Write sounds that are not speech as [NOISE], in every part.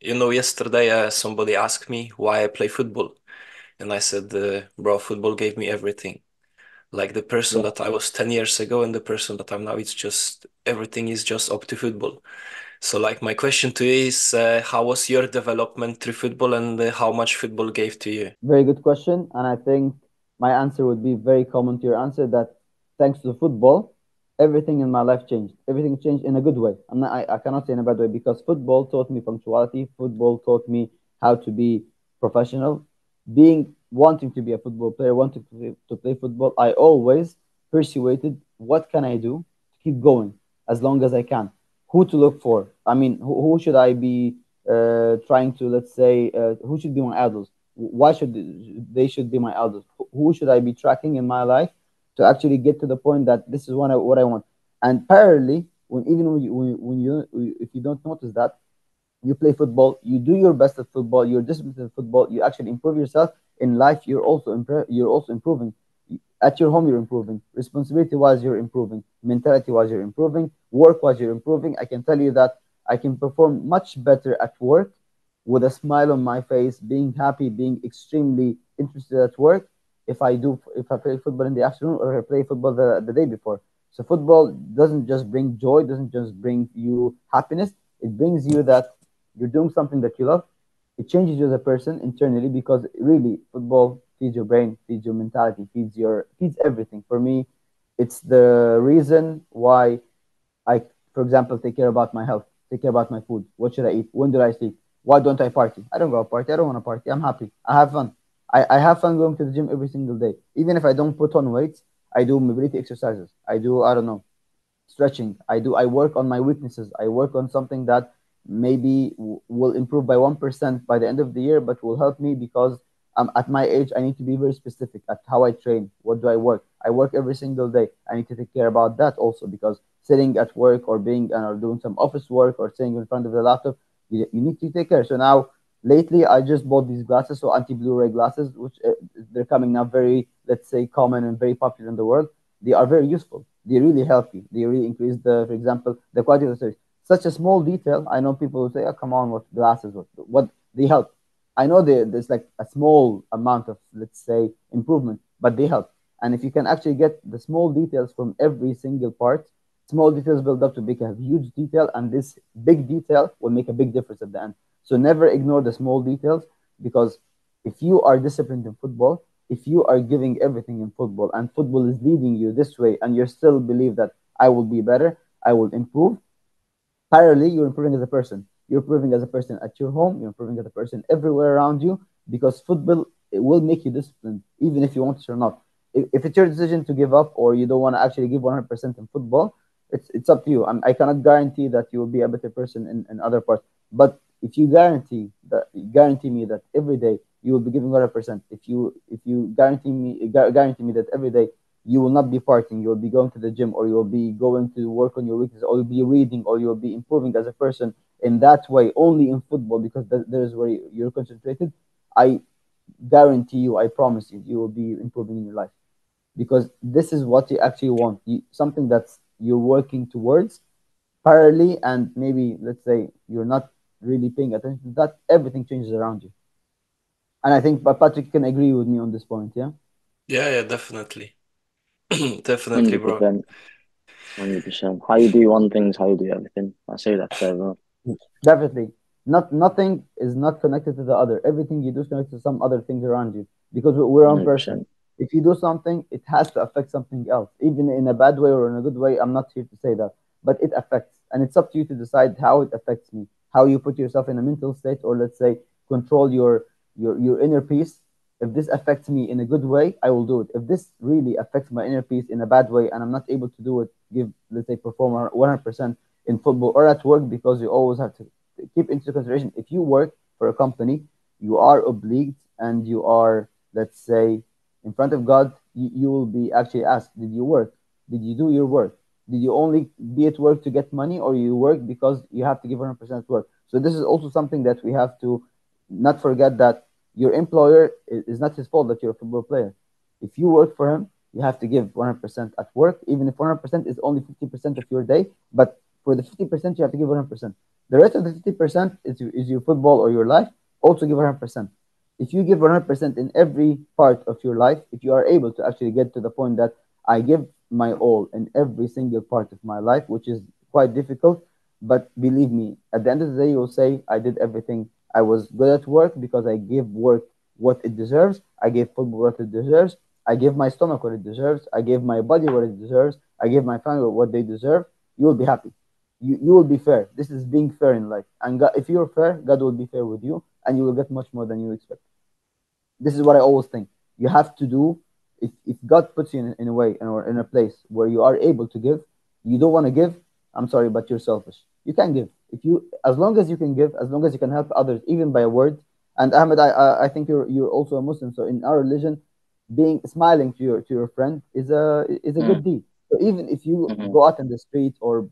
You know, yesterday uh, somebody asked me why I play football, and I said, uh, bro, football gave me everything. Like the person that I was 10 years ago and the person that I'm now, it's just everything is just up to football. So, like, my question to you is, uh, how was your development through football and uh, how much football gave to you? very good question. And I think my answer would be very common to your answer that thanks to football, everything in my life changed. Everything changed in a good way. I'm not, I, I cannot say in a bad way because football taught me punctuality. Football taught me how to be professional. Being wanting to be a football player, wanting to play, to play football, I always persuaded what can I do to keep going as long as I can. Who to look for? I mean, who, who should I be uh, trying to, let's say, uh, who should be my idols? why should they should be my elders? Who should I be tracking in my life to actually get to the point that this is what I, what I want? And parallelly, when even when you, when, you if you don't notice that you play football, you do your best at football, you're disciplined at football, you actually improve yourself in life. You're also impre- you're also improving. At your home, you're improving. Responsibility wise, you're improving. Mentality wise, you're improving. Work wise, you're improving. I can tell you that I can perform much better at work with a smile on my face, being happy, being extremely interested at work. If I do, if I play football in the afternoon or I play football the, the day before. So football doesn't just bring joy, doesn't just bring you happiness. It brings you that you're doing something that you love. It changes you as a person internally because really football feeds your brain, feeds your mentality, feeds your feeds everything. For me, it's the reason why I, for example, take care about my health, take care about my food. What should I eat? When do I sleep? Why don't I party? I don't go party. I don't want to party. I'm happy. I have fun. I, I have fun going to the gym every single day. Even if I don't put on weights, I do mobility exercises. I do, I don't know, stretching. I do, I work on my weaknesses. I work on something that maybe w- will improve by 1% by the end of the year, but will help me because um, at my age, I need to be very specific at how I train. What do I work? I work every single day. I need to take care about that also because sitting at work or being uh, or doing some office work or sitting in front of the laptop, you, you need to take care. So now, lately, I just bought these glasses, so anti-blue glasses, which uh, they're coming now very, let's say, common and very popular in the world. They are very useful. They really help you. They really increase the, for example, the quality of the service. Such a small detail. I know people will say, "Oh, come on, what glasses? What? What? They help." I know they, there's like a small amount of, let's say, improvement, but they help. And if you can actually get the small details from every single part, small details build up to make a huge detail, and this big detail will make a big difference at the end. So never ignore the small details because if you are disciplined in football, if you are giving everything in football, and football is leading you this way, and you still believe that I will be better, I will improve, parallelly you're improving as a person. You're improving as a person at your home you're improving as a person everywhere around you because football it will make you disciplined even if you want it or not. If, if it's your decision to give up or you don't want to actually give 100% in football it's, it's up to you. I'm, i cannot guarantee that you will be a better person in, in other parts but if you guarantee that guarantee me that every day you will be giving 100% if you if you guarantee me guarantee me that every day you will not be partying. You'll be going to the gym, or you'll be going to work on your weakness, or you'll be reading, or you'll be improving as a person in that way. Only in football, because that, that is where you're concentrated. I guarantee you, I promise you, you will be improving in your life because this is what you actually want. You, something that's you're working towards parallelly, and maybe let's say you're not really paying attention to that. Everything changes around you, and I think Patrick can agree with me on this point. Yeah. Yeah, yeah, definitely. [CLEARS THROAT] Definitely, bro. 100%. 100%. How you do one thing is how you do everything. I say that to everyone. Definitely. Not nothing is not connected to the other. Everything you do is connected to some other things around you because we- we're one person. If you do something, it has to affect something else, even in a bad way or in a good way. I'm not here to say that, but it affects, and it's up to you to decide how it affects me, how you put yourself in a mental state, or let's say control your your your inner peace. If this affects me in a good way, I will do it. If this really affects my inner peace in a bad way, and I'm not able to do it, give let's say perform 100% in football or at work, because you always have to keep into consideration if you work for a company, you are obliged and you are, let's say, in front of God, you, you will be actually asked, Did you work? Did you do your work? Did you only be at work to get money or you work because you have to give 100% at work? So, this is also something that we have to not forget that your employer is not his fault that you're a football player. If you work for him, you have to give 100% at work, even if 100% is only 50% of your day. But for the 50%, you have to give 100%. The rest of the 50% is, is your football or your life. Also give 100%. If you give 100% in every part of your life, if you are able to actually get to the point that I give my all in every single part of my life, which is quite difficult, but believe me, at the end of the day, you'll say, I did everything. I was good at work because I gave work what it deserves. I gave football what it deserves. I gave my stomach what it deserves. I gave my body what it deserves. I gave my family what they deserve. You will be happy. You, you will be fair. This is being fair in life. And God, if you're fair, God will be fair with you and you will get much more than you expect. This is what I always think. You have to do, if, if God puts you in, in a way or in a place where you are able to give, you don't want to give, I'm sorry, but you're selfish. You can give. If you, as long as you can give, as long as you can help others, even by a word. And Ahmed, I, I think you're you're also a Muslim. So in our religion, being smiling to your to your friend is a is a mm. good deed. So even if you mm-hmm. go out in the street or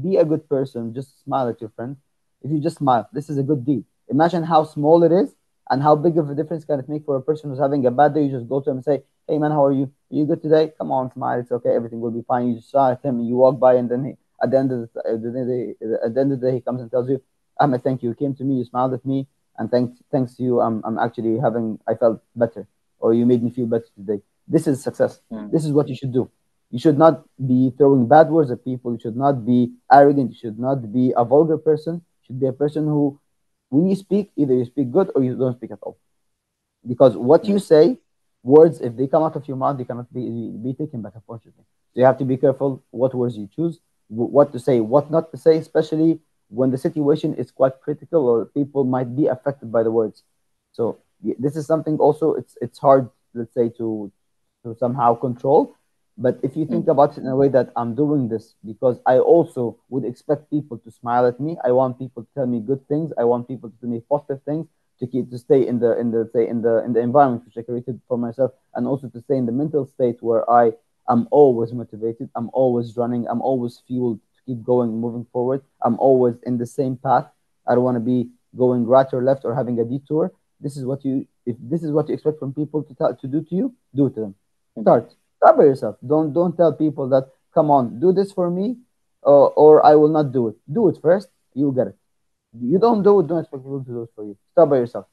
be a good person, just smile at your friend. If you just smile, this is a good deed. Imagine how small it is and how big of a difference can it make for a person who's having a bad day. You just go to him and say, "Hey man, how are you? Are you good today? Come on, smile. It's okay. Everything will be fine." You just smile at him you walk by, and then he, at the end of the, at the, day, at the end of the day, he comes and tells you, "Ahmed, thank you. You came to me. You smiled at me, and thanks thanks to you, I'm I'm actually having I felt better, or you made me feel better today." This is success. Mm. This is what you should do. You should not be throwing bad words at people. You should not be arrogant. You should not be a vulgar person. You should be a person who when you speak, either you speak good or you don't speak at all. Because what you say, words, if they come out of your mouth, they cannot be, be taken back, unfortunately. So you have to be careful what words you choose, what to say, what not to say, especially when the situation is quite critical or people might be affected by the words. So this is something also it's it's hard, let's say, to to somehow control but if you think mm. about it in a way that I'm doing this because I also would expect people to smile at me. I want people to tell me good things. I want people to tell me positive things to keep to stay in the in the say in the in the environment which I created for myself, and also to stay in the mental state where I am always motivated. I'm always running. I'm always fueled to keep going, moving forward. I'm always in the same path. I don't want to be going right or left or having a detour. This is what you if this is what you expect from people to tell, to do to you, do it to them. Start cover yourself. Don't don't tell people that come on, do this for me, uh, or I will not do it. Do it first. You'll get it. You don't do it. Don't expect people to do it for you. Start by yourself.